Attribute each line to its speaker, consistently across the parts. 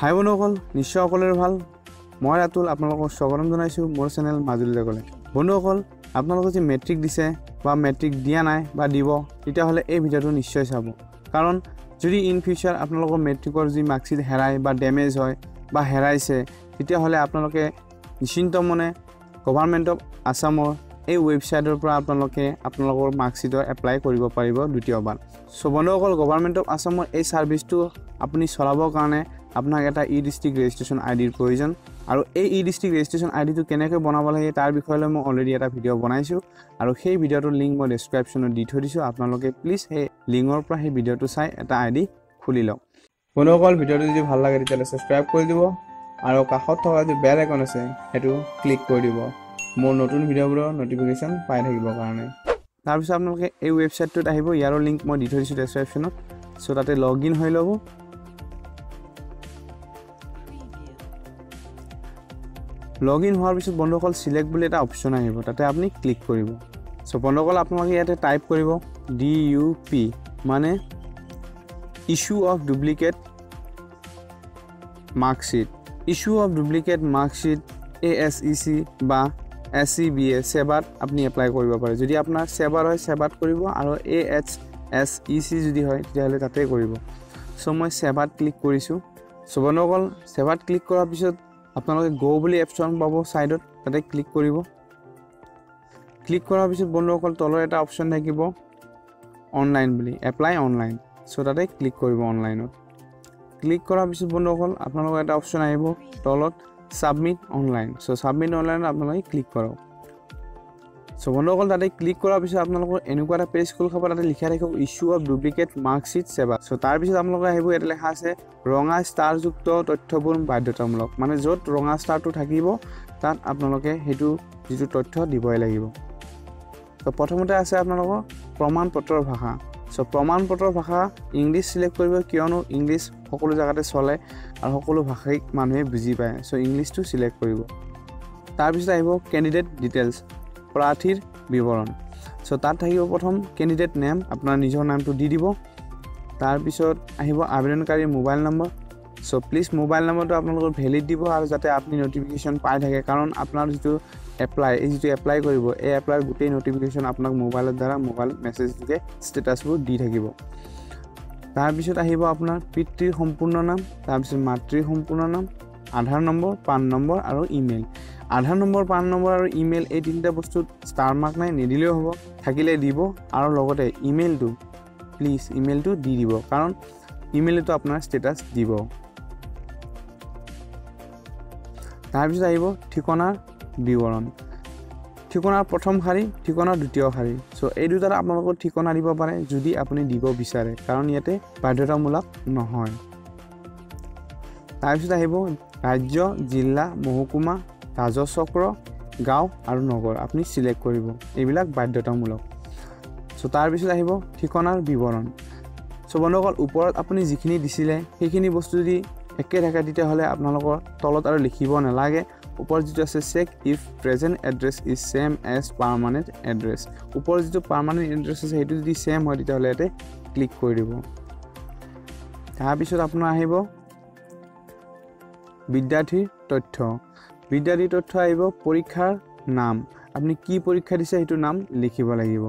Speaker 1: হাই বন্ধুসকল নিশ্চয় সকলোৰে ভাল মই ৰাতুল আপোনালোকক স্বাগতম জনাইছোঁ মোৰ চেনেল মাজুলীলৈ গ'লে বন্ধুসকল আপোনালোকে যদি মেট্ৰিক দিছে বা মেট্ৰিক দিয়া নাই বা দিব তেতিয়াহ'লে এই ভিডিঅ'টো নিশ্চয় চাব কাৰণ যদি ইন ফিউচাৰ আপোনালোকৰ মেট্ৰিকৰ যি মাৰ্কশ্বিট হেৰাই বা ডেমেজ হয় বা হেৰাইছে তেতিয়াহ'লে আপোনালোকে নিশ্চিন্ত মনে গভাৰ্মেণ্ট অফ আছামৰ এই ৱেবছাইটৰ পৰা আপোনালোকে আপোনালোকৰ মাৰ্কশ্বিটৰ এপ্লাই কৰিব পাৰিব দ্বিতীয়বাৰ চ' বন্ধুসকল গভাৰ্মেণ্ট অফ আছামৰ এই ছাৰ্ভিচটো আপুনি চলাবৰ কাৰণে আপোনাক এটা ই ডিষ্ট্ৰিক্ট ৰেজিষ্ট্ৰেশ্যন আই ডিৰ প্ৰয়োজন। আৰু এই ই ডিষ্ট্ৰিক্ট ৰেজিষ্ট্ৰেশ্যন আই ডিটো কেনেকৈ বনাব লাগে তাৰ বিষয়ে মই অলৰেডি এটা ভিডিঅ' বনাইছোঁ। আৰু সেই ভিডিঅ'টোৰ লিংক মই ডেছক্ৰিপশ্যনত দি থৈ দিছোঁ। আপোনালোকে প্লিজ সেই লিংকৰ পৰা সেই ভিডিঅ'টো চাই এটা আই ডি খুলি লওক। বন্ধুসকল ভিডিঅ'টো যদি ভাল লাগে তেতিয়াহ'লে ছাবস্ক্ৰাইব কৰি দিব। আৰু কাষত থকা যি বেল আইকন আছে সেইটো ক্লিক কৰি দিব। মোৰ নতুন ভিডিঅ'বোৰৰ ন'টিফিকেশ্যন পাই থাকিবৰ কাৰণে। তাৰপিছত আপোনালোকে এই ৱেবছাইটটোত আহিব। ইয়াৰো লিংক মই দি থৈ দিছোঁ ডেছক্ৰিপশ্যনত চ' তাতে লগ ইন হৈ ল'ব। লগ ইন হোৱাৰ পিছত বন্ধুসকল চিলেক্ট বুলি এটা অপশ্যন আহিব তাতে আপুনি ক্লিক কৰিব। চ' বন্ধুসকল আপোনালোকে ইয়াতে টাইপ কৰিব ডি ইউ পি মানে issue of duplicate marksheet issue of duplicate marksheet A S E C বা এছ চি বি এ ছেবাত আপুনি এপ্লাই কৰিব পাৰে। যদি আপোনাৰ ছেবাত হয় ছেবাত কৰিব আৰু A H S E C যদি হয় তেতিয়াহ'লে তাতে কৰিব। চ' মই ছেবাত ক্লিক কৰিছোঁ। চ' বন্ধুসকল ছেবাত ক্লিক কৰাৰ পিছত আপোনালোকে গ' বুলি এপশ্যন পাব ছাইডত তাতে ক্লিক কৰিব। ক্লিক কৰাৰ পিছত বন্ধুসকল তলৰ এটা অপশ্যন থাকিব অনলাইন বুলি এপ্লাই অনলাইন চ' তাতে ক্লিক কৰিব অনলাইনত ক্লিক কৰাৰ পিছত বন্ধুসকল আপোনালোকৰ এটা অপশ্যন আহিব তলত ছাবমিট অনলাইন চ' ছাবমিট অনলাইনত আপোনালোকে ক্লিক কৰক। চ' বন্ধুসকল তাতে ক্লিক কৰাৰ পিছত আপোনালোকৰ এনেকুৱা এটা পেজ খোল খাব তাতে লিখা থাকিব ইছ্যু অফ ডুপ্লিকেট মাৰ্কশ্বিট ছেবা চ' তাৰপিছত আপোনালোকে আহিব ইয়াতে লেখা আছে ৰঙা ষ্টাৰযুক্ত তথ্যবোৰ বাধ্যতামূলক। মানে য'ত ৰঙা ষ্টাৰটো থাকিব তাত আপোনালোকে সেইটো যিটো তথ্য দিবই লাগিব। ত' প্ৰথমতে আছে আপোনালোকৰ প্ৰমাণ পত্ৰৰ ভাষা। চ' প্ৰমাণ পত্ৰৰ ভাষা ইংলিছ চিলেক্ট কৰিব কিয়নো ইংলিছ সকলো জেগাতে চলে আৰু সকলো ভাষিক মানুহে বুজি পায়। চ' ইংলিছটো চিলেক্ট কৰিব। তাৰপিছত আহিব কেণ্ডিডেট ডিটেইলছ প্ৰাৰ্থীৰ বিৱৰণ চ' তাত থাকিব প্ৰথম কেণ্ডিডেট নেম আপোনাৰ নিজৰ নামটো দি দিব। তাৰপিছত আহিব আবেদনকাৰীৰ mobile number so please mobile নম্বৰটো আপোনালোকৰ ভেলিড দিব আৰু যাতে আপুনি নটিফিকেশ্যন পাই থাকে। কাৰণ আপোনাৰ যিটো এপ্লাই এই যিটো এপ্লাই কৰিব এই এপ্লাইৰ গোটেই নটিফিকেশ্যন আপোনাক মোবাইলৰ দ্বাৰা মোবাইল মেছেজ যোগে ষ্টেটাছবোৰ দি থাকিব। তাৰপিছত আহিব আপোনাৰ পিতৃৰ সম্পূৰ্ণ নাম তাৰপিছত মাতৃৰ সম্পূৰ্ণ নাম। আধাৰ নম্বৰ পান নম্বৰ আৰু email Aadhaar number PAN number আৰু ইমেইল এই তিনিটা বস্তুত ষ্টাৰ মাৰ্ক নাই নিদিলেও হ'ব থাকিলে দিব আৰু লগতে ইমেইলটো প্লিজ ইমেইলটো দি দিব কাৰণ ইমেইলতো আপোনাৰ ষ্টেটাছ দিব। তাৰপিছত আহিব ঠিকনাৰ বিৱৰণ। ঠিকনাৰ প্ৰথম শাৰী ঠিকনাৰ দ্বিতীয় শাৰী। চ' এই দুটাত আপোনালোকৰ ঠিকনা দিব পাৰে যদি আপুনি দিব বিচাৰে কাৰণ ইয়াতে বাধ্যতামূলক নহয়। তাৰপিছত আহিব ৰাজ্য জিলা মহকুমা ৰাজচক্ৰ গাঁও আৰু নগৰ। আপুনি চিলেক্ট কৰিব। এইবিলাক বাধ্যতামূলক। চ' তাৰপিছত আহিব ঠিকনাৰ বিৱৰণ। চ' বন্ধুসকল ওপৰত আপুনি যিখিনি দিছিলে সেইখিনি বস্তু যদি একে থাকে তেতিয়াহ'লে আপোনালোকৰ তলত আৰু লিখিব নালাগে। ওপৰত যিটো আছে check if present address is same as permanent address ওপৰত যিটো পাৰ্মানেণ্ট এড্ৰেছ আছে সেইটো যদি ছেম হয় তেতিয়াহ'লে ইয়াতে ক্লিক কৰি দিব। তাৰপিছত আপোনাৰ আহিব বিদ্যাৰ্থীৰ তথ্য। বিদ্যাৰ্থীৰ তথ্য আহিব পৰীক্ষাৰ নাম। আপুনি কি পৰীক্ষা দিছে সেইটো নাম লিখিব লাগিব।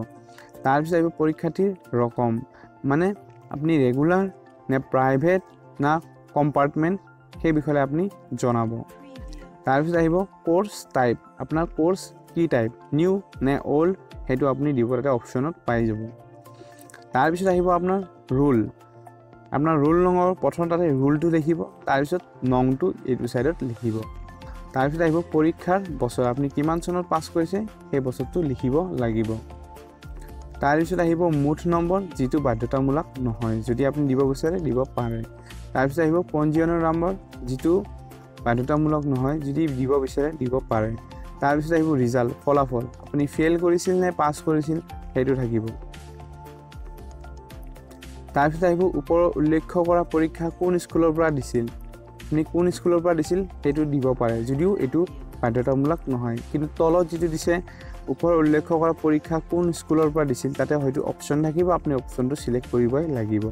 Speaker 1: তাৰপিছত আহিব পৰীক্ষাৰ্থীৰ ৰকম। মানে আপুনি ৰেগুলাৰ নে প্ৰাইভেট না কম্পাৰ্টমেণ্ট সেই বিষয়ে আপুনি জনাব। তাৰপিছত আহিব কোৰ্চ টাইপ আপোনাৰ কোৰ্চ কি টাইপ নিউ নে অ'ল্ড সেইটো আপুনি দিব। তাতে অপশ্যনত পাই যাব। তাৰপিছত আহিব আপোনাৰ ৰুল আপোনাৰ ৰোল নঙৰ প্ৰথম তাতে ৰুলটো লিখিব তাৰপিছত নংটো এইটো ছাইডত লিখিব। তাৰপিছত আহিব পৰীক্ষাৰ বছৰ আপুনি কিমান চনত পাছ কৰিছে সেই বছৰটো লিখিব লাগিব। তাৰপিছত আহিব মুঠ নম্বৰ যিটো বাধ্যতামূলক নহয় যদি আপুনি দিব বিচাৰে দিব পাৰে। তাৰপিছত আহিব পঞ্জীয়নৰ নম্বৰ যিটো বাধ্যতামূলক নহয় যদি দিব বিচাৰে দিব পাৰে। তাৰপিছত আহিব ৰিজাল্ট ফলাফল আপুনি ফেইল কৰিছিল নে পাছ কৰিছিল সেইটো থাকিব। তাৰপিছত আহিব ওপৰৰ উল্লেখ কৰা পৰীক্ষা কোন স্কুলৰ পৰা দিছিল। আপুনি কোন স্কুলৰ পৰা দিছিল সেইটো দিব পাৰে। যদিও এইটো বাধ্যতামূলক নহয় কিন্তু তলত যিটো দিছে ওপৰত উল্লেখ কৰা পৰীক্ষা কোন স্কুলৰ পৰা দিছিল তাতে হয়তো অপশ্যন থাকিব আপুনি অপশ্যনটো চিলেক্ট কৰিবই লাগিব।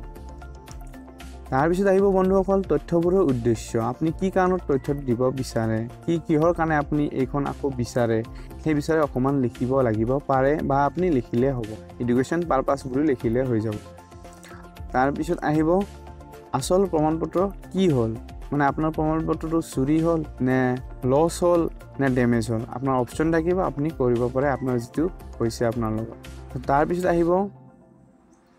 Speaker 1: তাৰপিছত আহিব বন্ধুসকল তথ্যবোৰৰ উদ্দেশ্য। আপুনি কি কাৰণত তথ্যটো দিব বিচাৰে? কি কিহৰ কাৰণে আপুনি এইখন আকৌ বিচাৰে? সেই বিচাৰে অকণমান লিখিব লাগিব পাৰে বা আপুনি লিখিলে হ'ব। এডুকেশ্যন পাৰপাছ বুলি লিখিলে হৈ যাব। তাৰপিছত আহিব আচল প্ৰমাণপত্ৰ কি হ'ল? মানে আপোনাৰ প্ৰমাণপত্ৰটো চুৰি হ'ল নে লছ হ'ল নে ডেমেজ হ'ল? আপোনাৰ অপশ্যন থাকিব আপুনি কৰিব পাৰে আপোনাৰ যিটো হৈছে আপোনাৰ লগত। তাৰপিছত আহিব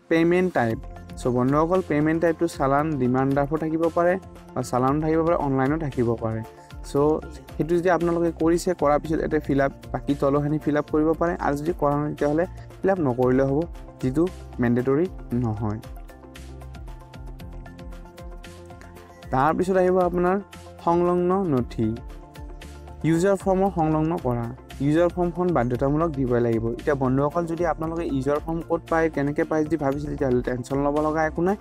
Speaker 1: পে'মেণ্ট টাইপ চ' বন্ধুসকল পে'মেণ্ট টাইপটো চালান ডিমাণ্ড ড্ৰাফটো থাকিব পাৰে বা চালানো থাকিব পাৰে অনলাইনো থাকিব পাৰে। চ' সেইটো যদি আপোনালোকে কৰিছে কৰাৰ পিছত ইয়াতে ফিল আপ বাকী তলখিনি ফিল আপ কৰিব পাৰে। আৰু যদি কৰা নাই তেতিয়াহ'লে ফিল আপ নকৰিলে হ'ব যিটো মেণ্ডেটৰী নহয়। তাৰপিছত আহিব আপোনাৰ সংলগ্ন নথি। ইউজাৰ ফৰ্মৰ সংলগ্ন কৰা। ইউজাৰ ফৰ্মখন বাধ্যতামূলক দিবই লাগিব। এতিয়া বন্ধুসকল যদি আপোনালোকে ইউজাৰ ফৰ্ম ক'ত পায় কেনেকৈ পায় যদি ভাবিছে তেতিয়াহ'লে টেনশ্যন ল'ব লগা একো নাই।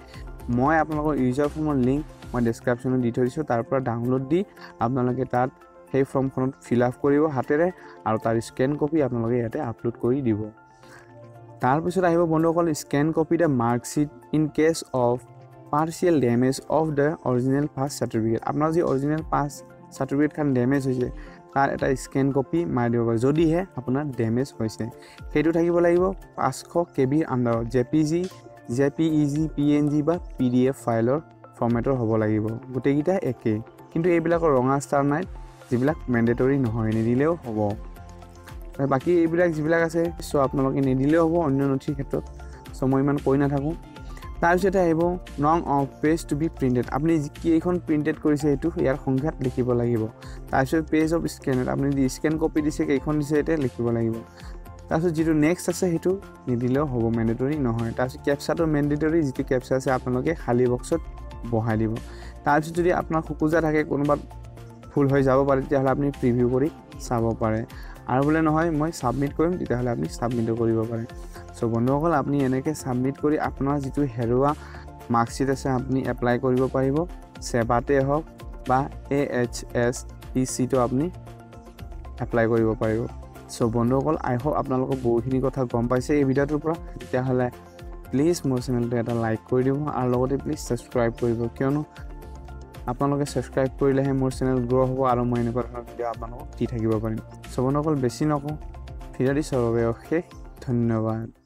Speaker 1: মই আপোনালোকৰ ইউজাৰ ফৰ্মৰ লিংক মই ডেছক্ৰিপশ্যনত দি থৈ দিছোঁ। তাৰ পৰা ডাউনলোড দি আপোনালোকে তাত সেই ফৰ্মখনত ফিল আপ কৰিব হাতেৰে আৰু তাৰ স্কেন কপি আপোনালোকে ইয়াতে আপলোড কৰি দিব। তাৰপিছত আহিব বন্ধুসকল scan copy the marksheet in case of partial damage of the original pass certificate আপোনাৰ যি অৰিজিনেল পাছ চাৰ্টিফিকেটখন ডেমেজ হৈছে তাৰ এটা স্কেন কপি মাৰি দিব পাৰে। যদিহে আপোনাৰ ডেমেজ হৈছে। সেইটো থাকিব লাগিব পাঁচশ কে বিৰ আণ্ডাৰত J P G J P E G P N G বা পি ডি এফ ফাইলৰ ফৰ্মেটৰ হ'ব লাগিব। গোটেইকেইটা একেই। কিন্তু এইবিলাকৰ ৰঙা ষ্টাৰ নাইট যিবিলাক মেণ্ডেটৰী নহয় নিদিলেও হ'ব। বাকী এইবিলাক যিবিলাক আছে চ' আপোনালোকে নিদিলেও হ'ব অন্য নথিৰ ক্ষেত্ৰত। চ' মই ইমান কৈ নাথাকোঁ। তাৰপিছতে আহিব নং of page to be printed আপুনি কি এইখন প্ৰিণ্টেড কৰিছে সেইটো ইয়াৰ সংখ্যাত লিখিব লাগিব। তাৰপিছত পেজ অফ স্কেনত আপুনি যি স্কেন কপি দিছে কেইখন দিছে এতিয়া লিখিব লাগিব। তাৰপিছত যিটো নেক্সট আছে সেইটো নিদিলেও হ'ব মেণ্ডেটৰী নহয়। তাৰপিছত কেপচাটো মেণ্ডেটৰী যিটো কেপচা আছে আপোনালোকে খালী বক্সত বহাই দিব। তাৰপিছত যদি আপোনাৰ খোকোজা থাকে কোনোবা ভুল হৈ যাব পাৰে তেতিয়াহ'লে আপুনি প্ৰিভিউ কৰি চাব পাৰে। আৰু বোলে নহয় মই ছাবমিট কৰিম তেতিয়াহ'লে আপুনি ছাবমিটো কৰিব পাৰে। চ' বন্ধুসকল আপুনি এনেকৈ ছাবমিট কৰি আপোনাৰ যিটো হেৰুৱা মাৰ্কশ্বিট আছে আপুনি এপ্লাই কৰিব পাৰিব। ছেবাতে হওক বা এ এইচ এছ ই চিটো আপুনি এপ্লাই কৰিব পাৰিব। চ' বন্ধুসকল আই হোপ আপোনালোকক বহুখিনি কথা গম পাইছে এই ভিডিঅ'টোৰ পৰা। তেতিয়াহ'লে প্লিজ মোৰ চেনেলটো এটা লাইক কৰি দিব আৰু লগতে প্লিজ ছাবস্ক্ৰাইব কৰিব। কিয়নো আপোনালোকে ছাবস্ক্ৰাইব কৰিলেহে মোৰ চেনেল গ্ৰ' হ'ব আৰু মই এনেকুৱা ধৰণৰ ভিডিঅ' আপোনালোকক দি থাকিব পাৰিম। চ' বন্ধুসকল বেছি নকওঁ। ভিডিঅ' দি চাবৰ বাবে অশেষ ধন্যবাদ।